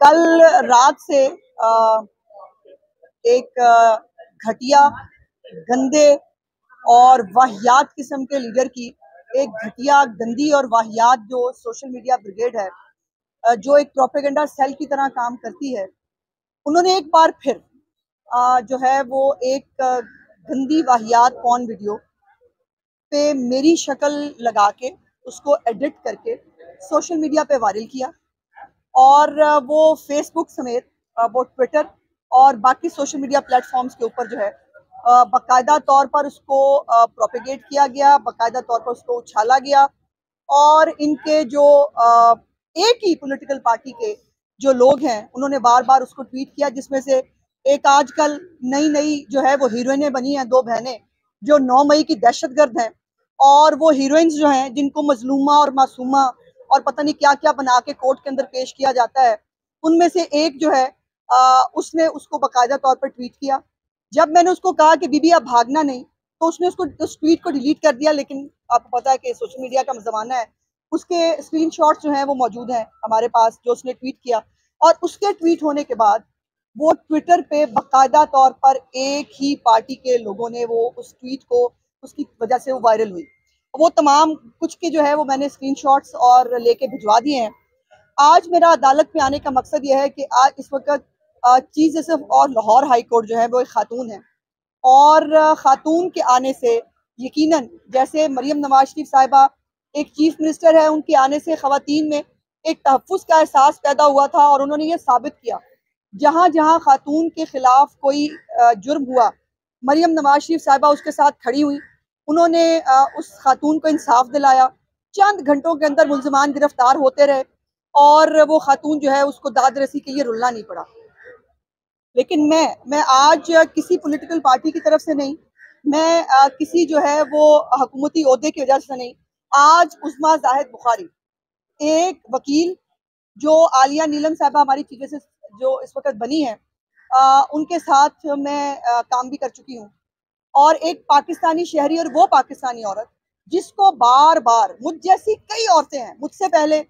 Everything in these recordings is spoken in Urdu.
کل رات سے ایک گھٹیا، گندے اور واحیات قسم کے لیڈر کی ایک گھٹیا، گندی اور واحیات جو سوشل میڈیا بریگیڈ ہے جو ایک پروپیگنڈا سیل کی طرح کام کرتی ہے، انہوں نے ایک بار پھر جو ہے وہ ایک گندی واحیات پون ویڈیو پہ میری شکل لگا کے اس کو ایڈٹ کر کے سوشل میڈیا پہ وائرل کیا۔ اور وہ فیس بک سمیت وہ ٹویٹر اور باقی سوشل میڈیا پلیٹ فارمز کے اوپر جو ہے باقاعدہ طور پر اس کو پروپیگیٹ کیا گیا، باقاعدہ طور پر اس کو اچھالا گیا اور ان کے جو ایک ہی پولیٹیکل پارٹی کے جو لوگ ہیں، انہوں نے بار بار اس کو ٹویٹ کیا، جس میں سے ایک آج کل نئی نئی جو ہے، وہ ہیروئنیں بنی ہیں، دو بہنیں جو نو مئی کی دہشت گرد ہیں اور وہ ہیروئنز جو ہیں، جن کو مظلومہ اور معصومہ اور پتہ نہیں کیا کیا بنا کے کورٹ کے اندر پیش کیا جاتا ہے۔ ان میں سے ایک جو ہے اس نے اس کو باقاعدہ طور پر ٹویٹ کیا۔ جب میں نے اس کو کہا کہ بی بی اب بھاگنا نہیں، تو اس نے اس کو، اس ٹویٹ کو ڈیلیٹ کر دیا، لیکن آپ کو پتا ہے کہ سوشل میڈیا کا زمانہ ہے۔ اس کے اسکرین شاٹس جو ہیں وہ موجود ہیں ہمارے پاس، جو اس نے ٹویٹ کیا۔ اور اس کے ٹویٹ ہونے کے بعد وہ ٹویٹر پہ باقاعدہ طور پر ایک ہی پارٹی کے لوگوں نے وہ اس ٹویٹ کو، اس کی وجہ سے وہ وائرل ہوئی۔ وہ تمام کچھ کے جو ہے وہ میں نے اسکرین شاٹس اور لے کے بھجوا دیے ہیں۔ آج میرا عدالت میں آنے کا مقصد یہ ہے کہ آج اس وقت چیز صرف اور لاہور ہائی کورٹ جو ہے وہ ایک خاتون ہے۔ اور خاتون کے آنے سے یقیناً جیسے مریم نواز شریف صاحبہ ایک چیف منسٹر ہے ان کے آنے سے خواتین میں ایک تحفظ کا احساس پیدا ہوا تھا اور انہوں نے یہ ثابت کیا۔ جہاں جہاں خاتون کے خلاف کوئی جرم ہوا، مریم نواز شریف صاحبہ اس کے ساتھ کھڑی ہوئی۔ انہوں نے اس خاتون کو انصاف دلایا۔ چند گھنٹوں کے اندر ملزمان گرفتار ہوتے رہے اور وہ خاتون جو ہے، اس کو داد رسی کے لیے رلنا نہیں پڑا۔ لیکن میں میں آج کسی پولیٹیکل پارٹی کی طرف سے نہیں، میں کسی جو ہے، وہ حکومتی عہدے کی وجہ سے نہیں، آج عثمہ زاہد بخاری، ایک وکیل جو عالیہ نیلم صاحبہ ہماری چیزیں سے جو اس وقت بنی ہے ان کے ساتھ میں کام بھی کر چکی ہوں۔ اور ایک پاکستانی شہری اور وہ پاکستانی عورت جس کو بار بار مجھ جیسی کئی عورتیں ہیں، مجھ سے پہلے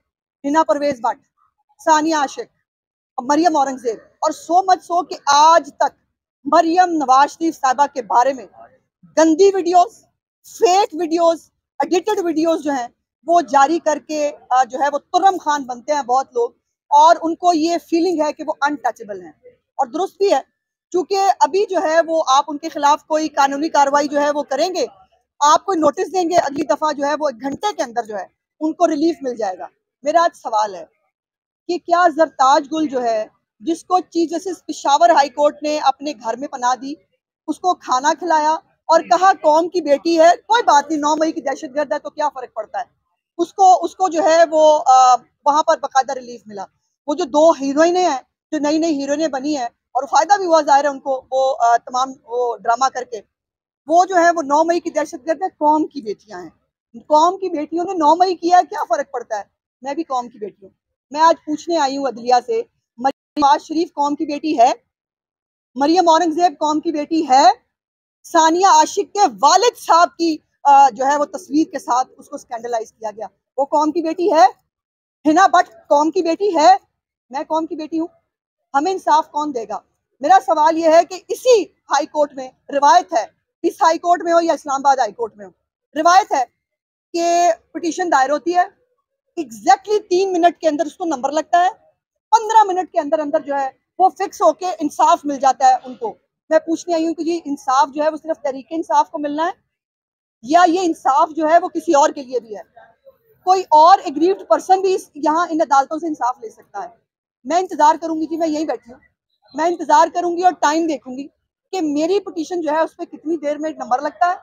ہنا پرویز بٹ ثانیہ عاشق، مریم اورنگزیب اور سو مچ سو کہ آج تک مریم نواز شریف صاحبہ کے بارے میں گندی videos fake videos edited videos جو ہیں، وہ جاری کر کے جو ہے وہ ترم خان بنتے ہیں بہت لوگ اور ان کو یہ فیلنگ ہے کہ وہ انٹچبل ہیں اور درست بھی ہے۔ چونکہ ابھی جو ہے وہ آپ ان کے خلاف کوئی قانونی کاروائی جو ہے وہ کریں گے، آپ کوئی نوٹس دیں گے اگلی دفعہ جو ہے وہ ایک گھنٹے کے اندر جو ہے ان کو ریلیف مل جائے گا۔ میرا آج سوال ہے کہ کیا زرتاج گل جو ہے، جس کو chief justice Peshawar high court نے اپنے گھر میں پناہ دی، اس کو کھانا کھلایا اور کہا قوم کی بیٹی ہے، کوئی بات نہیں، نو مئی کی دہشت گرد ہے تو کیا فرق پڑتا ہے؟ اس کو اس کو جو ہے وہ وہاں پر باقاعدہ ریلیف ملا۔ وہ جو دو ہیروئنیں ہیں، جو نئی نئی ہیروئنیں بنی ہیں اور فائدہ بھی ہوا ظاہر ہے ان کو، وہ تمام وہ ڈرامہ کر کے۔ وہ جو ہے، وہ نو مئی کی دہشت گرد ہے، قوم کی بیٹیاں ہیں۔ قوم کی بیٹیوں نے نو مئی کیا کیا فرق پڑتا ہے؟ میں بھی قوم کی بیٹی ہوں۔ میں آج پوچھنے آئی ہوں عدلیہ سے نواز شریف قوم کی بیٹی ہے؟ مریم اورنگزیب قوم کی بیٹی ہے؟ ثانیہ عاشق کے والد صاحب کی جو ہے، وہ تصویر کے ساتھ اس کو سکینڈلائز کیا گیا۔ وہ قوم کی بیٹی ہے؟ ہنا بٹ قوم کی بیٹی ہے؟ میں قوم کی بیٹی ہوں۔ ہمیں انصاف کون دے گا؟ میرا سوال یہ ہے کہ اسی ہائی کورٹ میں روایت ہے، اس ہائی کورٹ میں ہو یا اسلام آباد ہائی کورٹ میں ہو؟ روایت ہے کہ پٹیشن دائر ہوتی ہے ایگزیکٹلی تین منٹ کے اندر اس کو نمبر لگتا ہے، پندرہ منٹ کے اندر اندر جو ہے وہ فکس ہو کے انصاف مل جاتا ہے ان کو۔ میں پوچھنے آئی ہوں کہ جی انصاف جو ہے وہ صرف تحریک انصاف کو ملنا ہے یا یہ انصاف جو ہے وہ کسی اور کے لیے بھی ہے؟ کوئی اور اگریوڈ پرسن بھی یہاں ان عدالتوں سے انصاف لے سکتا ہے۔ میں انتظار کروں گی کہ میں یہیں بیٹھی ہوں۔ میں انتظار کروں گی اور ٹائم دیکھوں گی کہ میری پٹیشن جو ہے اس پہ کتنی دیر میں نمبر لگتا ہے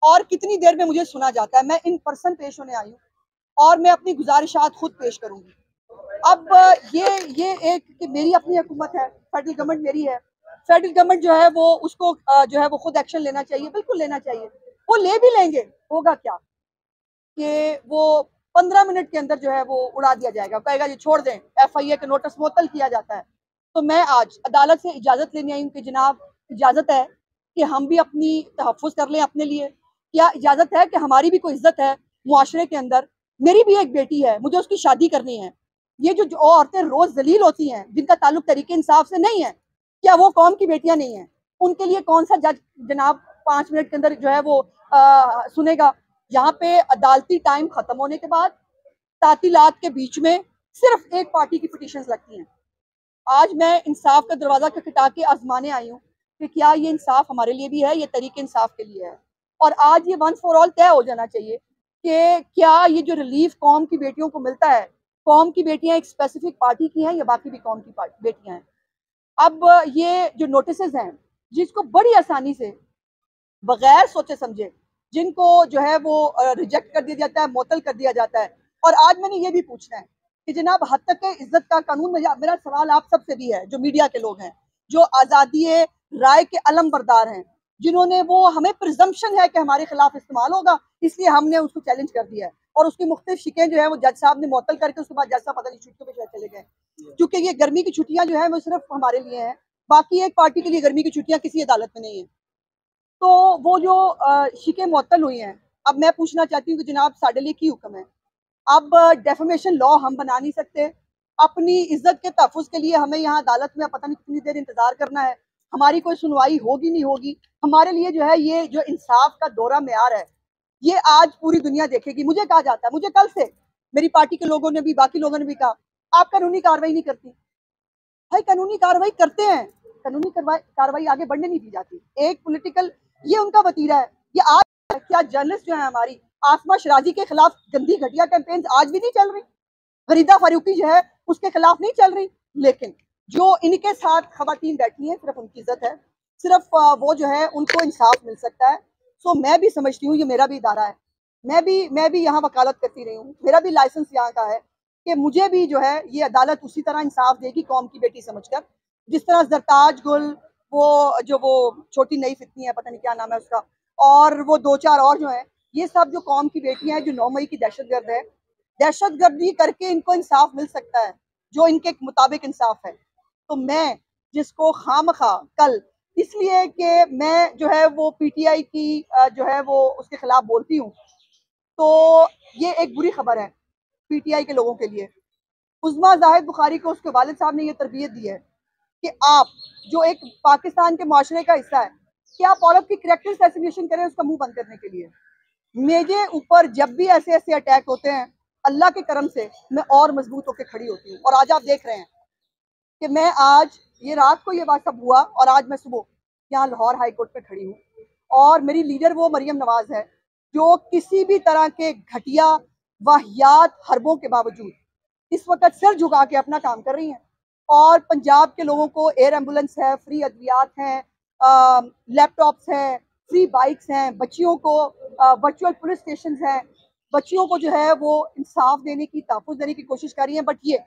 اور کتنی دیر میں مجھے سنا جاتا ہے۔ میں ان پرسن پیش ہونے آئی ہوں اور میں اپنی گزارشات خود پیش کروں گی۔ اب یہ یہ ایک کہ میری اپنی حکومت ہے فیڈرل گورنمنٹ میری ہے۔ فیڈرل گورنمنٹ جو ہے وہ اس کو، جو ہے وہ خود ایکشن لینا چاہیے، بالکل لینا چاہیے۔ وہ لے بھی لیں گے، ہوگا کیا؟ کہ وہ پندرہ منٹ کے اندر جو ہے وہ اڑا دیا جائے گا کہے گا، یہ چھوڑ دیں۔ ایف آئی اے کے نوٹس معطل کیا جاتا ہے۔ تو میں آج عدالت سے اجازت لینے آئی ہوں کہ جناب، اجازت ہے کہ ہم بھی اپنی تحفظ کر لیں اپنے لیے۔ کیا اجازت ہے کہ ہماری بھی کوئی عزت ہے معاشرے کے اندر؟ میری بھی ایک بیٹی ہے، مجھے اس کی شادی کرنی ہے۔ یہ جو عورتیں روز ذلیل ہوتی ہیں، جن کا تعلق طریقے انصاف سے نہیں ہے، کیا وہ قوم کی بیٹیاں نہیں ہیں؟ ان کے لیے کون سا جج جناب پانچ منٹ کے اندر جو ہے وہ سنے گا؟ یہاں پہ عدالتی ٹائم ختم ہونے کے بعد تعطیلات کے بیچ میں صرف ایک پارٹی کی پٹیشنز لگتی ہیں۔ آج میں انصاف کا دروازہ کھٹا کے آزمانے آئی ہوں کہ کیا یہ انصاف ہمارے لیے بھی ہے، یہ طریقے انصاف کے لیے ہے۔ اور آج یہ ونس فار آل طے ہو جانا چاہیے کہ کیا یہ جو ریلیف قوم کی بیٹیوں کو ملتا ہے، قوم کی بیٹیاں ایک اسپیسیفک پارٹی کی ہیں یا باقی بھی قوم کی بیٹیاں ہیں؟ اب یہ جو نوٹسز ہیں، جس کو بڑی آسانی سے بغیر سوچے سمجھے جن کو جو ہے وہ ریجیکٹ کر دیا جاتا ہے، معطل کر دیا جاتا ہے۔ اور آج میں نے یہ بھی پوچھنا ہے کہ جناب، حد تک عزت کا قانون میرا سوال آپ سب سے بھی ہے، جو میڈیا کے لوگ ہیں، جو آزادی رائے کے علم بردار ہیں، جنہوں نے وہ ہمیں پرزمپشن ہے کہ ہمارے خلاف استعمال ہوگا، اس لیے ہم نے اس کو چیلنج کر دیا ہے۔ اور اس کی مختلف شکیں جو ہیں، وہ جج صاحب نے معطل کر کے اس کے بعد جج صاحب پتہ نہیں چھٹیوں پہ شاید چلے گئے۔ کیونکہ یہ گرمی کی چھٹیاں جو ہیں، وہ صرف ہمارے لیے ہیں، باقی ایک پارٹی کے لیے گرمی کی چھٹیاں کسی عدالت میں نہیں ہیں۔ تو وہ جو شکیں معطل ہوئی ہیں، اب میں پوچھنا چاہتی ہوں کہ جناب ساڑھے لیے کی حکم ہے؟ اب ڈیفمیشن لا ہم بنا نہیں سکتے، اپنی عزت کے تحفظ کے لیے ہمیں یہاں عدالت میں پتہ نہیں کتنی دیر انتظار کرنا ہے، ہماری کوئی سنوائی ہوگی نہیں ہوگی، ہمارے لیے جو ہے یہ جو انصاف کا دورہ معیار ہے، یہ آج پوری دنیا دیکھے گی۔ مجھے کہا جاتا ہے، مجھے کل سے میری پارٹی کے لوگوں نے بھی، باقی لوگوں نے بھی کہا، آپ قانونی کاروائی نہیں کرتی۔ بھائی قانونی کاروائی کرتے ہیں، قانونی کاروائی آگے بڑھنے نہیں دی جاتی۔ ایک پولیٹیکل یہ ان کا وطیرہ ہے۔ یہ آج کیا جرنلسٹ جو ہیں ہماری آسما شرازی کے خلاف گندی گھٹیا کیمپینز آج بھی نہیں چل رہی۔ غریدہ فاروقی جو ہے، اس کے خلاف نہیں چل رہی۔ لیکن جو ان کے ساتھ خواتین بیٹھی ہیں، صرف ان کی عزت ہے۔ صرف وہ جو ہے، ان کو انصاف مل سکتا ہے۔ سو میں بھی سمجھتی ہوں، یہ میرا بھی ادارہ ہے۔ میں بھی میں بھی یہاں وکالت کرتی رہی ہوں۔ میرا بھی لائسنس یہاں کا ہے کہ مجھے بھی جو ہے، یہ عدالت اسی طرح انصاف دے گی قوم کی بیٹی سمجھ کر۔ جس طرح زرتاج گل وہ جو وہ چھوٹی نئی فتنی ہے، پتہ نہیں کیا نام ہے اس کا۔ اور وہ دو چار اور جو ہیں، یہ سب جو قوم کی بیٹیاں ہیں، جو نو مئی کی دہشت گرد ہے، دہشت گردی کر کے ان کو انصاف مل سکتا ہے، جو ان کے مطابق انصاف ہے۔ تو میں جس کو خام خواہ کل، اس لیے کہ میں جو ہے وہ پی ٹی آئی کی جو ہے وہ اس کے خلاف بولتی ہوں، تو یہ ایک بری خبر ہے پی ٹی آئی کے لوگوں کے لیے۔ عظما زاہد بخاری کو اس کے والد صاحب نے یہ تربیت دی ہے۔ کہ آپ جو ایک پاکستان کے معاشرے کا حصہ ہے کہ آپ عورت کی کریکٹر اسیسینیشن کریں اس کا منہ بند کرنے کے لیے؟ میرے اوپر جب بھی ایسے ایسے اٹیک ہوتے ہیں، اللہ کے کرم سے میں اور مضبوط ہو کے کھڑی ہوتی ہوں۔ اور آج آپ دیکھ رہے ہیں کہ میں آج یہ رات کو یہ بات سب ہوا اور آج میں صبح یہاں لاہور ہائی کورٹ پہ کھڑی ہوں۔ اور میری لیڈر وہ مریم نواز ہے جو کسی بھی طرح کے گھٹیا واحیات حربوں کے باوجود اس وقت سر جھکا کے اپنا کام کر رہی ہیں۔ اور پنجاب کے لوگوں کو ایئر ایمبولنس ہے فری ادویات ہیں لیپ ٹاپس ہیں فری بائکس ہیں، بچیوں کو ورچوئل پولیس اسٹیشنز ہیں۔ بچیوں کو جو ہے وہ انصاف دینے کی، تحفظ دینے کی کوشش کر رہی ہیں۔ بٹ یہ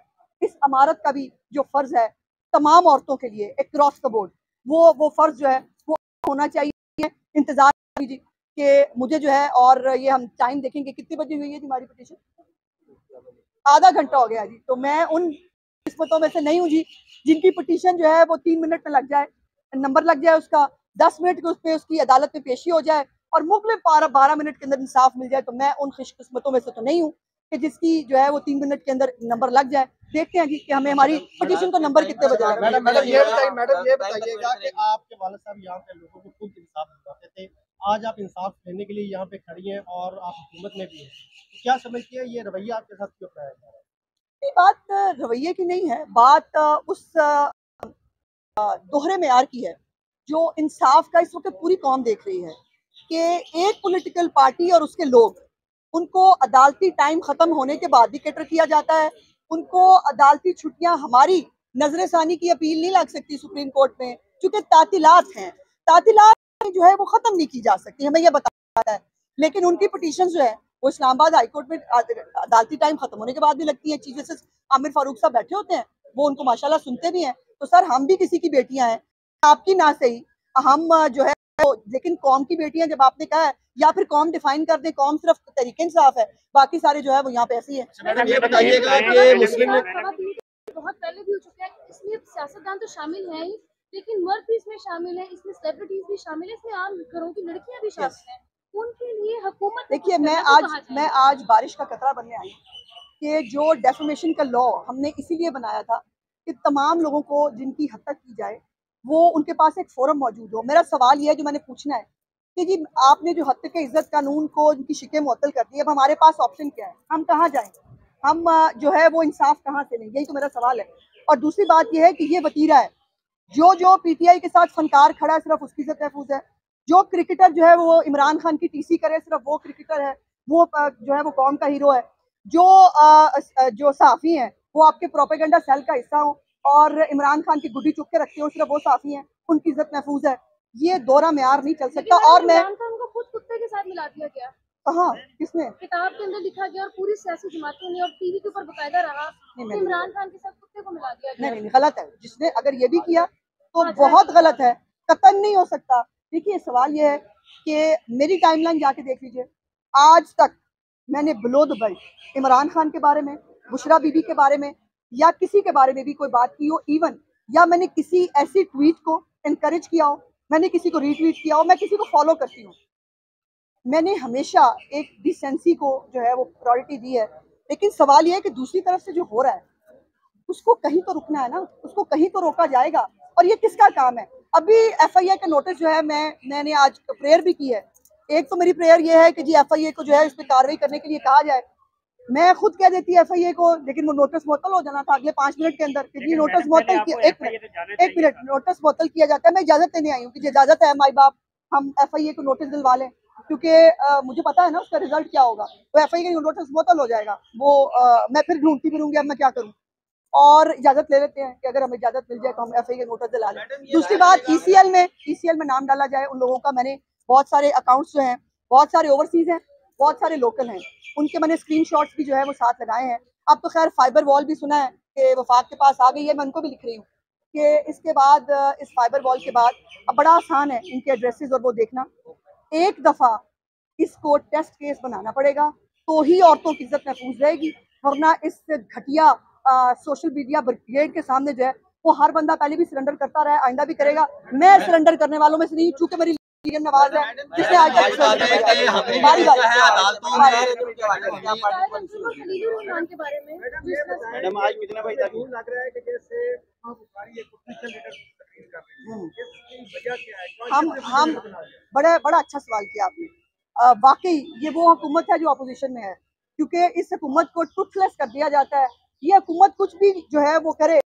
اس عمارت کا بھی جو فرض ہے، تمام عورتوں کے لیے ایک کراس دا بورڈ وہ وہ فرض جو ہے، وہ ہونا چاہیے۔ انتظار کیجیے کہ مجھے جو ہے اور یہ ہم ٹائم دیکھیں گے۔ کتنی بجے ہوئی ہے ہماری پٹیشن آدھا گھنٹہ ہو گیا جی۔ تو میں ان قسمتوں میں سے نہیں ہوں جی۔ جن کی پٹیشن جو ہے وہ تین منٹ میں لگ جائے، نمبر لگ جائے اس کا، دس منٹ کے اس پہ اس کی عدالت میں پیشی ہو جائے اور مغل بارہ بارہ منٹ کے اندر انصاف مل جائے تو میں ان خوش قسمتوں میں سے تو نہیں ہوں کہ جس کی جو ہے وہ تین منٹ کے اندر نمبر لگ جائے۔ دیکھتے ہیں جی کہ ہمیں ہماری پٹیشن کو نمبر کتنے بجے میڈم یہ بتائیے گا کہ آپ کے والد صاحب یہاں پہ لوگوں کو خود انصاف تھے۔ آج آپ انصاف لینے کے لیے یہاں پہ کھڑی ہیں اور آپ حکومت میں بھی ہیں۔ کیا سمجھتی ہیں یہ رویہ آپ کے ساتھ کیوں اپنایا جا رہا ہے؟ بات رویے کی نہیں ہے، بات اس دوہرے معیار کی ہے، جو انصاف کا اس وقت پوری قوم دیکھ رہی ہے کہ ایک پولیٹیکل پارٹی اور اس کے لوگ، ان کو عدالتی ٹائم ختم ہونے کے بعد بھی کیٹر کیا جاتا ہے، ان کو عدالتی چھٹیاں ہماری نظر ثانی کی اپیل نہیں لگ سکتی سپریم کورٹ میں، چونکہ تعطیلات ہیں۔ تعطیلات جو ہے وہ ختم نہیں کی جا سکتی، ہمیں یہ بتایا ہے۔ لیکن ان کی پٹیشن جو ہے وہ اسلام آباد ہائی کورٹ میں عدالتی ٹائم ختم ہونے کے بعد بھی لگتی ہیں چیف جسٹس عامر فاروق صاحب بیٹھے ہوتے ہیں وہ ان کو ماشاءاللہ سنتے بھی ہیں۔ تو سر ہم بھی کسی کی بیٹیاں ہیں آپ کی نہ صحیح ہم جو ہے لیکن قوم کی بیٹیاں جب آپ نے کہا ہے یا پھر قوم ڈیفائن کر دیں قوم صرف طریقے انصاف ہے باقی سارے جو ہے وہ یہاں پہ ایسی ہیں۔ یہ بتائیے گا کہ مسلم بہت پہلے بھی ہو چکا ہے اس میں سیاستدان تو شامل ہیں ہی لیکن مرد بھی اس میں شامل ہیں اس میں سیلیبریٹیز بھی شامل ہیں اس میں عام گھروں کی لڑکیاں بھی شامل ہیں۔ ان کے لیے حکومت دیکھیے میں آج میں آج بارش کا قطرہ بننے آئی کہ جو ڈیفامیشن کا لا ہم نے اسی لیے بنایا تھا کہ تمام لوگوں کو جن کی حد تک کی جائے وہ ان کے پاس ایک فورم موجود ہو۔ میرا سوال یہ ہے جو میں نے پوچھنا ہے کہ جی آپ نے جو حد تک عزت قانون کو ان کی شکیں معطل کر دی اب ہمارے پاس آپشن کیا ہے؟ ہم کہاں جائیں؟ ہم جو ہے وہ انصاف کہاں سے لیں؟ یہی تو میرا سوال ہے۔ اور دوسری بات یہ ہے کہ یہ وطیرہ ہے۔ جو جو پی ٹی آئی کے ساتھ فنکار کھڑا ہے صرف اس کی عزت محفوظ ہے۔ جو کرکٹر جو ہے وہ عمران خان کی ٹی سی کرے صرف وہ کرکٹر ہے وہ جو ہے وہ قوم کا ہیرو ہے؟ جو جو صحافی ہیں وہ آپ کے پروپیگنڈا سیل کا حصہ ہوں اور عمران خان کی گڈی چک کے رکھتے ہو صرف وہ صحافی ہیں ان کی عزت محفوظ ہے۔ یہ دورہ معیار نہیں چل سکتا اور میں عمران خان کو خود کتے کے ساتھ ملا دیا گیا کہاں؟ کس نے کتاب کے اندر لکھا گیا اور پوری سیاسی جماعتوں نے اور ٹی وی کے اوپر باقاعدہ رہا۔ عمران خان کے ساتھ کتے کو ملا دیا گیا۔ نہیں نہیں، غلط ہے۔ جس نے اگر یہ بھی کیا تو اچھا، بہت ٹھیک ہے۔ غلط ہے۔ قطن نہیں ہو سکتا۔ دیکھیے، سوال یہ ہے کہ میری ٹائم لائن جا کے دیکھ لیجیے۔ آج تک میں نے بلو دا عمران خان کے بارے میں، بشرا بی بی کے بارے میں یا کسی کے بارے میں بھی کوئی بات کی ہو ایون یا میں نے کسی ایسی ٹویٹ کو انکریج کیا ہو، میں نے کسی کو ری ٹویٹ کیا ہو، میں کسی کو فالو کرتی ہوں۔ میں نے ہمیشہ ایک ڈیسنسی کو جو ہے وہ پرائورٹی دی ہے۔ لیکن سوال یہ ہے کہ دوسری طرف سے جو ہو رہا ہے، اس کو کہیں تو رکنا ہے نا؟ اس کو کہیں تو روکا جائے گا؟ اور یہ کس کا کام ہے؟ ابھی ایف آئی اے کا نوٹس جو ہے میں میں نے آج پریئر بھی کی ہے۔ ایک تو میری پریئر یہ ہے کہ جی ایف آئی اے کو جو ہے اس پہ کاروائی کرنے کے لیے کہا جائے۔ میں خود کہہ دیتی ایف آئی اے کو لیکن وہ نوٹس معطل ہو جانا تھا اگلے پانچ منٹ کے اندر کہ جی نوٹس معطل کیا ایک منٹ ایک منٹ نوٹس معطل کیا جاتا ہے۔ میں اجازت دینے آئی ہوں کہ اجازت ہے مائی باپ ہم ایف آئی اے کو نوٹس دلوا لیں۔ کیونکہ مجھے پتا ہے نا اس کا رزلٹ کیا ہوگا۔ تو ایف آئی اے کا نوٹس معطل ہو جائے گا وہ میں پھر ڈھونڈتی پھروں گی اب میں کیا کروں۔ اور اجازت لے لیتے ہیں کہ اگر ہمیں اجازت مل جائے تو ہم ایف آئی کے نوٹس دلا لیں دوسری بات ای سی ایل میں ای سی ایل میں نام ڈالا جائے ان لوگوں کا میں نے بہت سارے اکاؤنٹس جو ہیں بہت سارے اوورسیز ہیں بہت سارے لوکل ہیں۔ ان کے میں نے اسکرین شاٹس بھی جو ہے وہ ساتھ لگائے ہیں۔ اب تو خیر فائبر وال بھی سنا ہے کہ وفاق کے پاس آ گئی ہے میں ان کو بھی لکھ رہی ہوں کہ اس کے بعد اس فائبر وال کے بعد اب بڑا آسان ہے ان کے ایڈریسز اور وہ دیکھنا۔ ایک دفعہ اس کو ٹیسٹ کیس بنانا پڑے گا تو ہی عورتوں کی عزت محفوظ رہے گی ورنہ اس گھٹیا سوشل میڈیا بریگیڈ کے سامنے جو ہے وہ ہر بندہ پہلے بھی سرنڈر کرتا رہا ہے آئندہ بھی کرے گا۔ میں سرنڈر کرنے والوں میں سے نہیں چونکہ میری نواز ہے جس نے آج ہم ہم؟ بڑا بڑا اچھا سوال کیا آپ نے۔ واقعی یہ وہ حکومت ہے جو اپوزیشن میں ہے کیونکہ اس حکومت کو ٹوتھ لیس کر دیا جاتا ہے۔ یہ حکومت کچھ بھی جو ہے وہ کرے۔